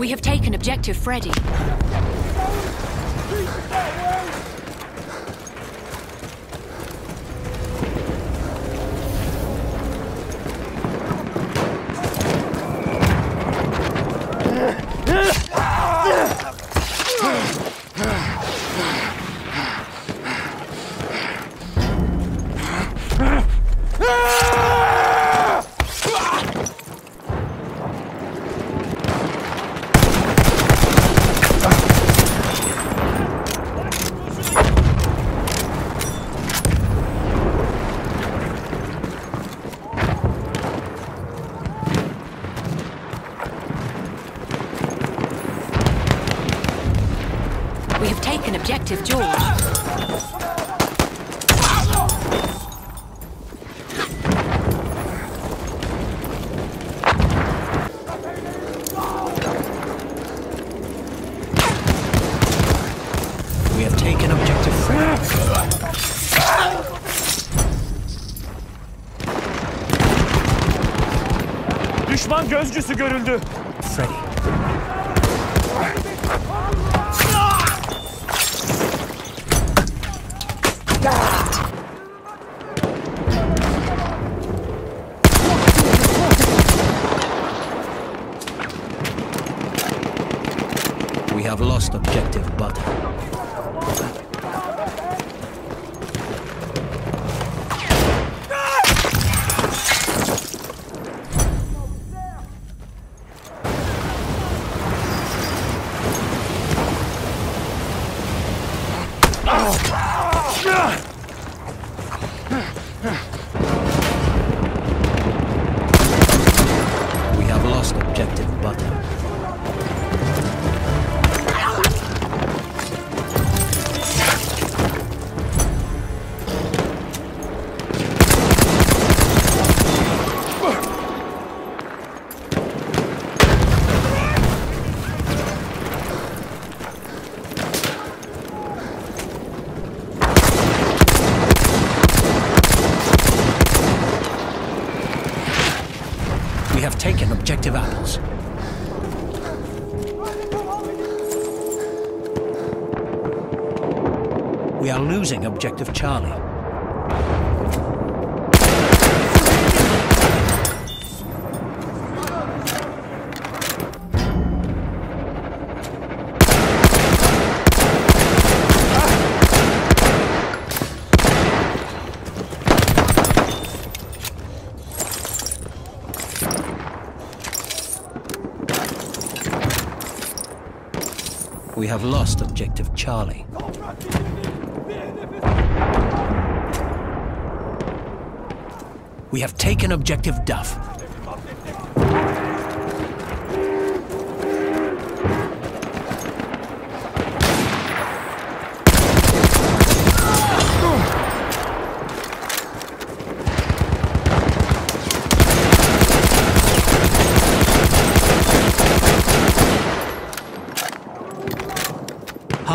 We have taken objective Freddy. Objective George. We have taken objective Freddy. Düşman gözcüsü görüldü. Freddy. Lost objective We are losing objective Charlie. We have lost objective Charlie. We have taken objective Duff.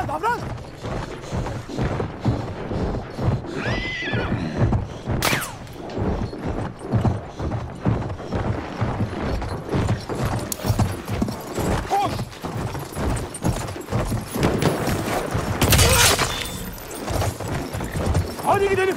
Davran, davran! Hadi gidelim.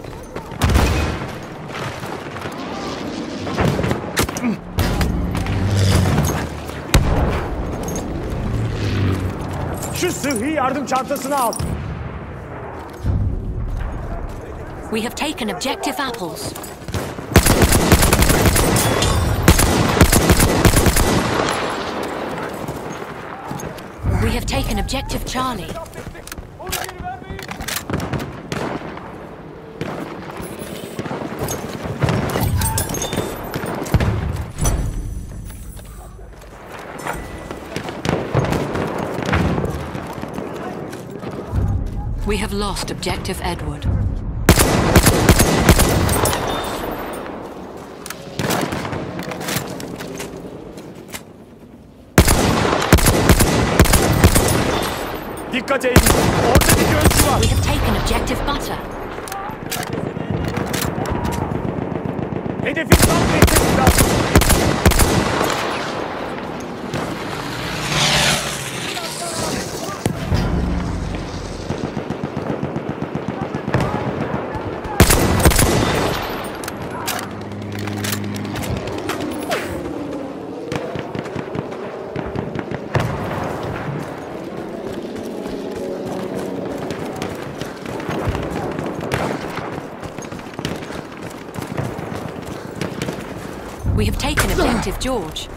Şu sıhhi yardım çantasını al. We have taken objective apples. We have taken objective Charlie. We have lost objective Edward. Dikkat edin. Orada bir gözcü var. We have taken objective Butter. Hedefin tam. Take an Objective George.